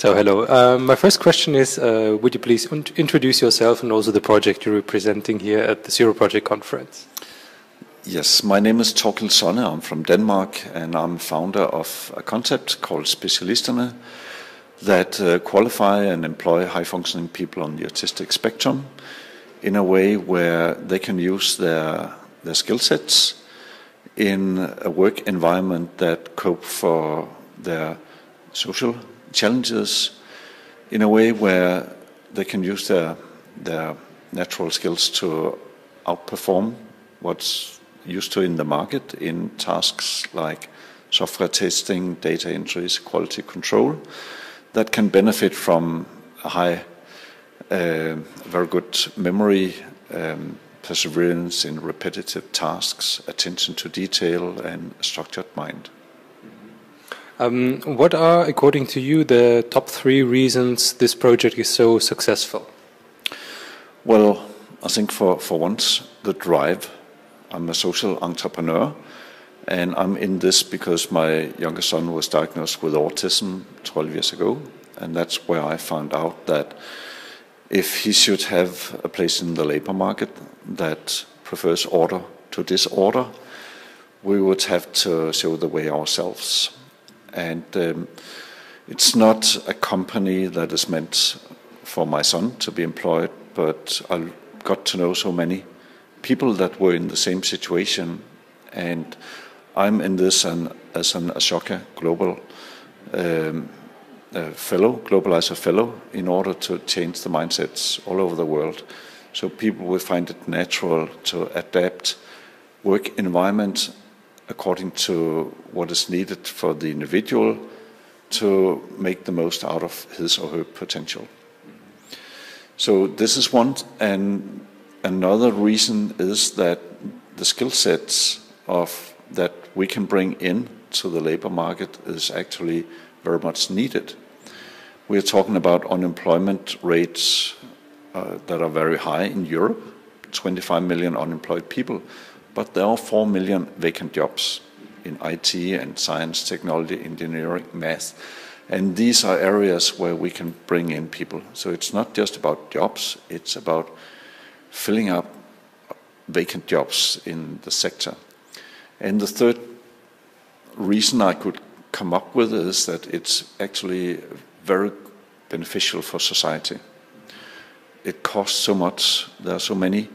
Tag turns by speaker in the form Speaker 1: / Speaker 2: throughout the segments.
Speaker 1: So, hello. Uh, my first question is uh, Would you please introduce yourself and also the project you're representing here at the Zero Project Conference?
Speaker 2: Yes, my name is Thorkil Sonne. I'm from Denmark and I'm founder of a concept called Specialisterne that uh, qualify and employ high functioning people on the autistic spectrum in a way where they can use their, their skill sets in a work environment that cope for their social challenges in a way where they can use their, their natural skills to outperform what's used to in the market in tasks like software testing, data entries, quality control that can benefit from a high, uh, very good memory, um, perseverance in repetitive tasks, attention to detail, and structured mind.
Speaker 1: Um, what are, according to you, the top three reasons this project is so successful?
Speaker 2: Well, I think for, for once, the drive. I'm a social entrepreneur, and I'm in this because my younger son was diagnosed with autism 12 years ago, and that's where I found out that if he should have a place in the labor market that prefers order to disorder, we would have to show the way ourselves. And um, it's not a company that is meant for my son to be employed, but I got to know so many people that were in the same situation. And I'm in this an, as an Ashoka Global um, uh, Fellow, Globalizer Fellow, in order to change the mindsets all over the world. So people will find it natural to adapt work environment according to what is needed for the individual to make the most out of his or her potential. So this is one, and another reason is that the skill sets of that we can bring in to the labor market is actually very much needed. We are talking about unemployment rates uh, that are very high in Europe, 25 million unemployed people, but there are 4 million vacant jobs in IT and science, technology, engineering, math. And these are areas where we can bring in people. So it's not just about jobs, it's about filling up vacant jobs in the sector. And the third reason I could come up with is that it's actually very beneficial for society. It costs so much, there are so many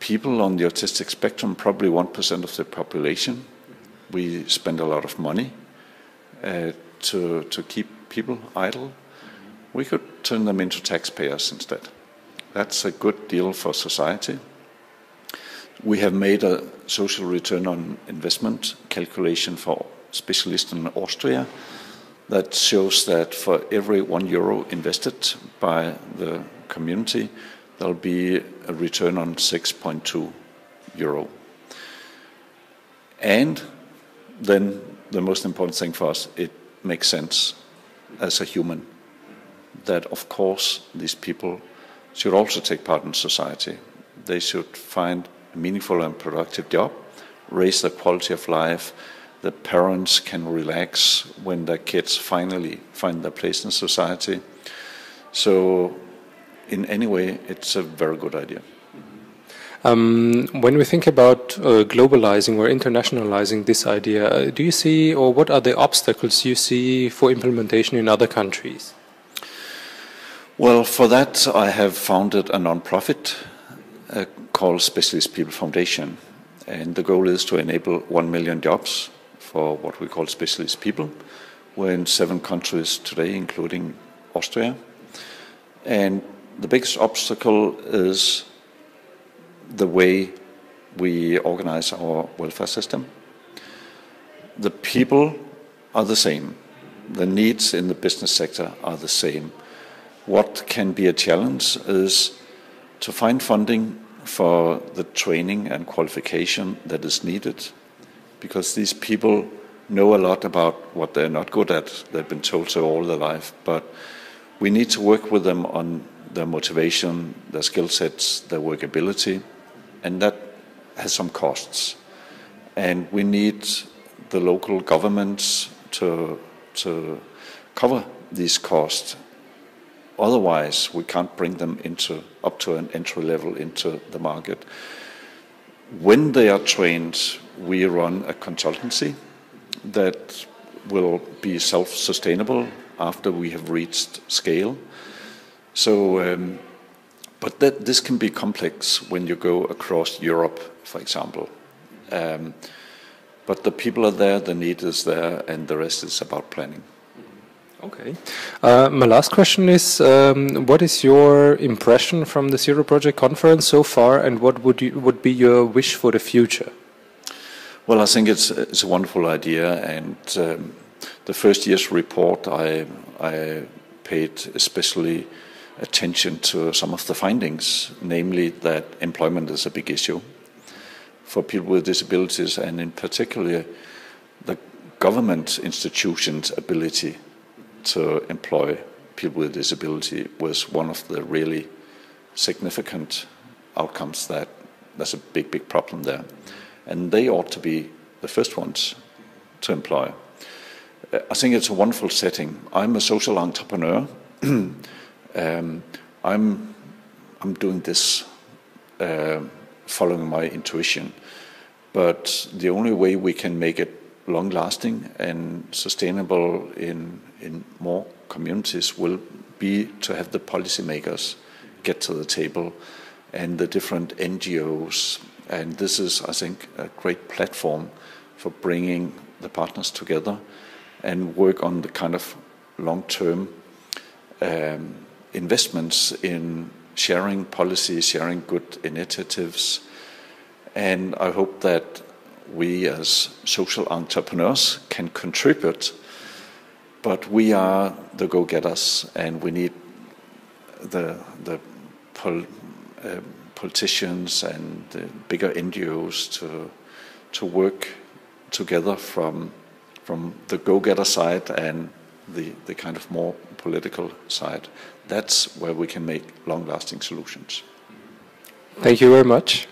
Speaker 2: people on the autistic spectrum, probably 1% of the population. We spend a lot of money uh, to, to keep people idle. We could turn them into taxpayers instead. That's a good deal for society. We have made a social return on investment calculation for specialists in Austria that shows that for every one euro invested by the community, there'll be a return on 6.2 euro. And then the most important thing for us, it makes sense as a human that, of course, these people should also take part in society. They should find a meaningful and productive job, raise their quality of life. The parents can relax when their kids finally find their place in society. So in any way, it's a very good idea.
Speaker 1: Um, when we think about uh, globalizing or internationalizing this idea, uh, do you see, or what are the obstacles you see for implementation in other countries?
Speaker 2: Well, for that, I have founded a non-profit uh, called Specialist People Foundation. And the goal is to enable 1 million jobs for what we call specialist people. We're in seven countries today, including Austria. And the biggest obstacle is the way we organize our welfare system. The people are the same. The needs in the business sector are the same. What can be a challenge is to find funding for the training and qualification that is needed because these people know a lot about what they're not good at. They've been told so all their life, but we need to work with them on their motivation, their skill sets, their workability, and that has some costs. And we need the local governments to, to cover these costs. Otherwise, we can't bring them into up to an entry level into the market. When they are trained, we run a consultancy that will be self-sustainable after we have reached scale. So, um, but that this can be complex when you go across Europe, for example. Um, but the people are there, the need is there, and the rest is about planning.
Speaker 1: Okay. Uh, my last question is: um, What is your impression from the Zero Project conference so far, and what would you, would be your wish for the future?
Speaker 2: Well, I think it's it's a wonderful idea, and um, the first year's report, I I paid especially attention to some of the findings, namely that employment is a big issue for people with disabilities, and in particular, the government institutions' ability to employ people with disability was one of the really significant outcomes that there's a big, big problem there. And they ought to be the first ones to employ. I think it's a wonderful setting. I'm a social entrepreneur. um, I'm, I'm doing this uh, following my intuition. But the only way we can make it long lasting and sustainable in, in more communities will be to have the policymakers get to the table and the different NGOs. And this is, I think, a great platform for bringing the partners together and work on the kind of long term um, investments in sharing policies, sharing good initiatives. And I hope that we as social entrepreneurs can contribute, but we are the go getters and we need the, the pol, uh, politicians and the bigger NGOs to, to work together from, from the go getter side and the, the kind of more political side. That's where we can make long lasting solutions.
Speaker 1: Thank you very much.